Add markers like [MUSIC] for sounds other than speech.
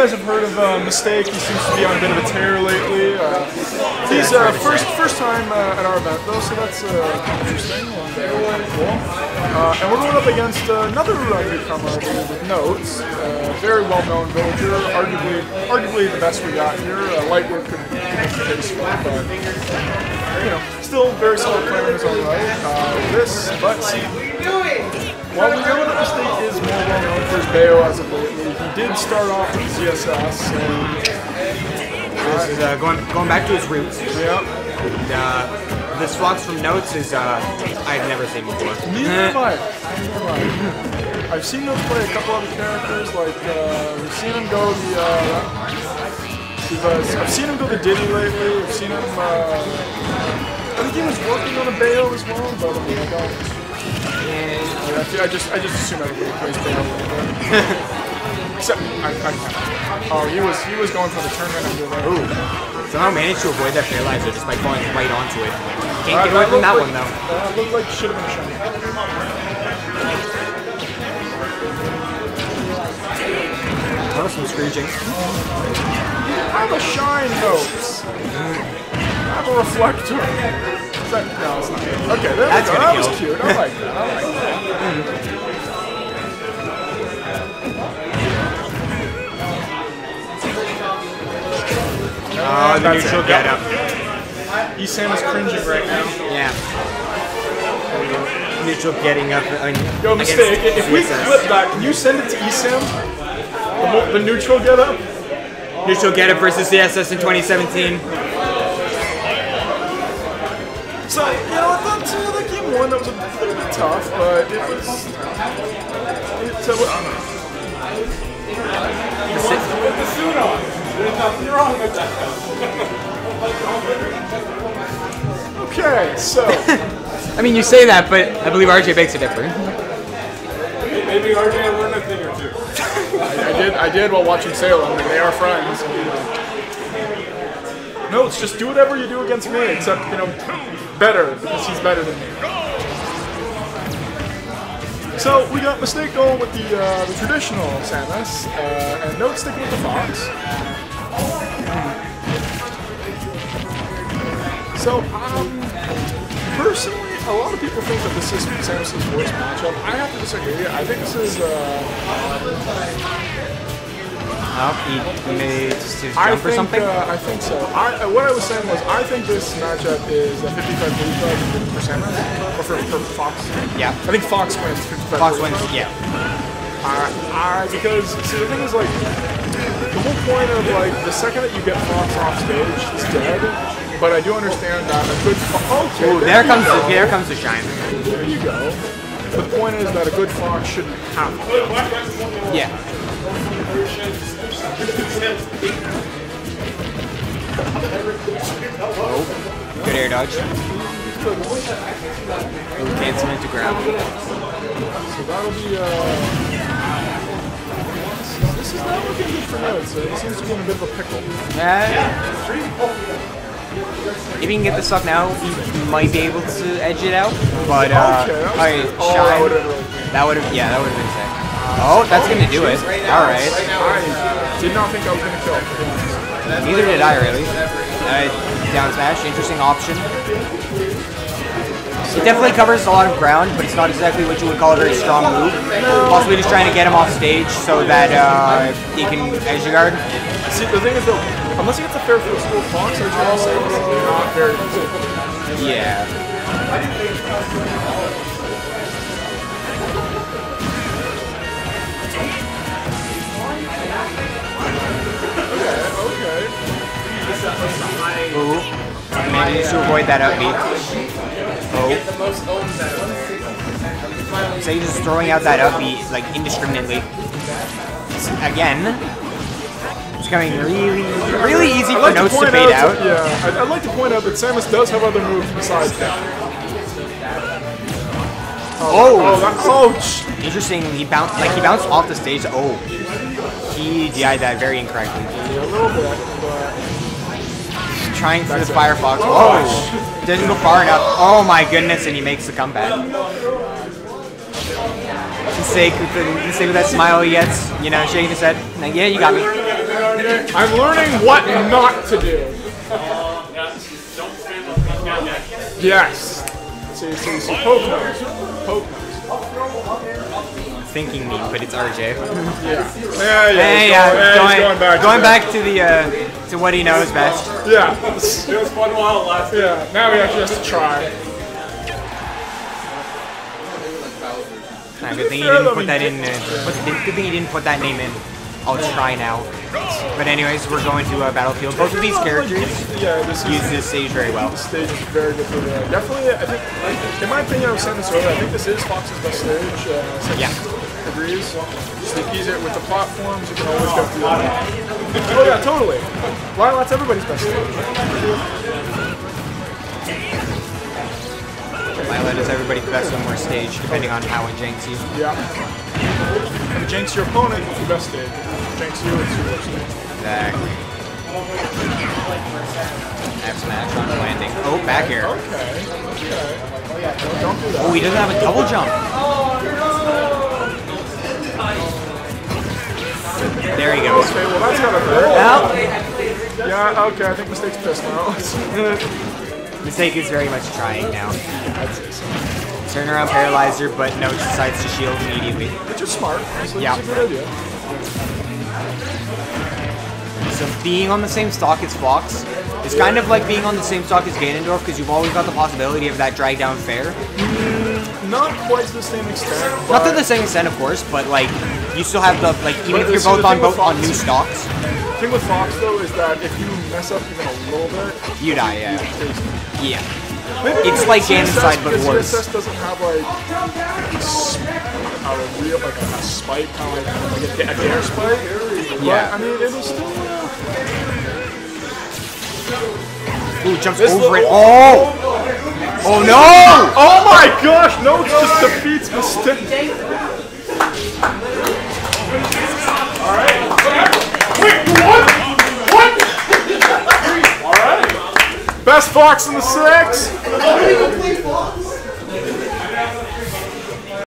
guys have heard of uh, Mistake. He seems to be on a bit of a tear lately. Uh, he's uh, first first time uh, at our event though, so that's uh, interesting and uh. And we're going up against another newcomer with Notes, very well-known villager, arguably arguably the best we got here. Uh, Lightwood could make the case for, but you know, still very solid player in his own right. This, but see, while we know that the state is more well known for his Bayo as a did start off with ZSS, and This is uh, going going back to his roots. yeah, And, uh, this Fox from Notes is uh, I've never seen before. neither have i've I. [LAUGHS] I've seen him play a couple other characters, like uh, we've seen him go the. Uh, uh, I've seen him go the Diddy lately. I've seen him. Uh, I think he was working on a Bayo as well, but I mean, I don't. Yeah, I just I just assume everybody plays Bayo. [LAUGHS] Except I, I, oh, he was he was going for the tournament. doing that. Ooh. Somehow managed to avoid that paralyzer just by going right onto it. Can't Uh, get away from that looked one though. That looked like should have been shown. Oh, some screeching. Have a shine notes. Have a reflector. That, no, it's not. Okay, there That's we go. That was cute. I like that. I like that. Oh, the That's neutral get up. Esam is cringing right now. Yeah. Neutral getting up. I mean, Yo, mistake. If we flip that, can you send it to Esam? The, the neutral get up? Neutral get up versus ZSS in 2017. So, you know, I thought uh, that game one that was a little bit tough, but it was. It, uh, well, Put the suit on. There's nothing wrong with that. okay, so. [LAUGHS] I mean, you say that, but I believe RJ makes it different. Maybe RJ learned a thing or two. I did. I did while watching Salem. and They are friends. No, it's just do whatever you do against me, except you know, better because he's better than me. So we got mistake going with the uh, the traditional Samus, uh, and note sticking with the fox. So um, personally, a lot of people think that this is Samus's worst matchup. I have to disagree. I think this is. Uh, Oh, he, made his his I jump or think, something. Uh, I think so. I, uh, what I was saying was, I think this matchup is a 55 for Samus, or for, for Fox. yeah. I think Fox wins 55 Fox wins. Yeah. Uh, uh, because, see, the thing is, like, the whole point of, like, the second that you get Fox off stage, he's dead. But I do understand that a good fox. Okay, Ooh, there comes you the, there comes the shine. There you go. But the point is that a good Fox shouldn't have Yeah. Oh, good air dodge. Ooh, cancel into grab. So that'll be, uh... This is not looking good for notes. So it seems to be in a bit of a pickle. Uh, if he can get the stock now, he might be able to edge it out. But uh, Okay, that alright, oh, shine. That would have, yeah, that would have been sick. Oh, that's gonna do it. All right. I did not think I was to kill. Neither did I really. Uh, down smash, interesting option. It definitely covers a lot of ground, but it's not exactly what you would call a very strong move. Possibly just trying to get him off stage so that uh, he can edge your guard. See, the thing is, though, unless he gets a fair footstool Fox, I will say this is not very easy. Yeah. Okay. okay. Ooh. Manages to avoid that up B. Oh. So he's just throwing out that up like indiscriminately. Again. It's coming really, really easy for I'd like notes to point fade out. that- yeah, I'd, I'd like to point out that Samus does have other moves besides that. Oh! Oh, that, ouch! Interesting. He bounced like he bounced off the stage. Oh, he DI'd that very incorrectly. Yeah, a little bit, but Trying for the. Firefox. Oh. Doesn't go far enough. Oh my goodness! And he makes the comeback. Insake with the insake with that smile he gets. You know, shaking his head. Like, yeah, you got me. I'm learning what not to do. Yes. See, see, see. Poke nose. Poke nose. Thinking me, but it's RJ. Yeah. Yeah, yeah. Hey, he's yeah, going, going, going back. to going back to the uh, to what he knows best. Yeah. It was fun while it lasted. Yeah. Now he actually has to try. Nah, good thing he didn't put that in. Uh, good good thing he didn't put that name in. I'll try now. But anyways, we're going to uh, Battlefield. Both of these characters Yeah, this is. use this stage very well. stage is very good for the definitely I think in my opinion I was saying this earlier I think this is Fox's best stage uh, Six Yeah. agrees just the easier with the platforms you can always go through that oh yeah totally why that's everybody's best Violet is everybody's best and worst stage, depending on how it janks you. yeah if it jinx your opponent it's your best stage if it jinx you it's your worst stage Exactly. F smash on landing. Oh, back here. okay okay oh, don't do that Oh, he doesn't have a double jump. Oh, There he goes. okay well that's gotta hurt Well, yeah okay I think mistake's pissed now [LAUGHS] mistake is very much trying now. Turn around paralyzer, but no, decides to shield immediately. which is smart honestly Yeah. a good idea So being on the same stock as Fox is kind of like being on the same stock as Ganondorf because you've always got the possibility of that drag down fair. Not quite to the same extent Not to the same extent, of course, but like you still have the like even if you're both on both on new stocks, The thing with Fox though is that if you mess up even a little bit, you die. Yeah, yeah. maybe It's like ZSS, Ganon side, but worse. ZSS doesn't have like a real like a, spike, kind of like, like a, a dair spike. Yeah. But, I mean, it'll still. Uh, Ooh, jumps this over it. Oh, oh no! Oh my gosh! No, it just defeats mistake. Best Fox in the six.